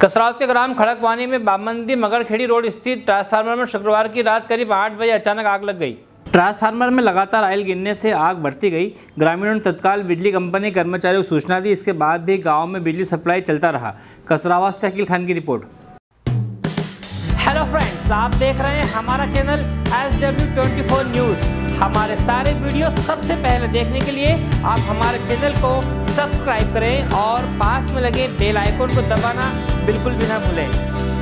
कसरावत के ग्राम खड़कवानी में बामंदी मगरखेड़ी रोड स्थित ट्रांसफार्मर में शुक्रवार की रात करीब आठ बजे अचानक आग लग गई। ट्रांसफार्मर में लगातार आयल गिरने से आग बढ़ती गई। ग्रामीणों ने तत्काल बिजली कंपनी कर्मचारियों को सूचना दी इसके बाद भी गाँव में बिजली सप्लाई चलता रहा। कसरावा से अकील खान की रिपोर्ट। हेलो फ्रेंड्स आप देख रहे हैं हमारा channel S W twenty four news हमारे सारे वीडियो सबसे पहले देखने के लिए आप हमारे चैनल को सब्सक्राइब करें और पास में लगे बेल आइकोन को दबाना बिल्कुल भी ना भूलें।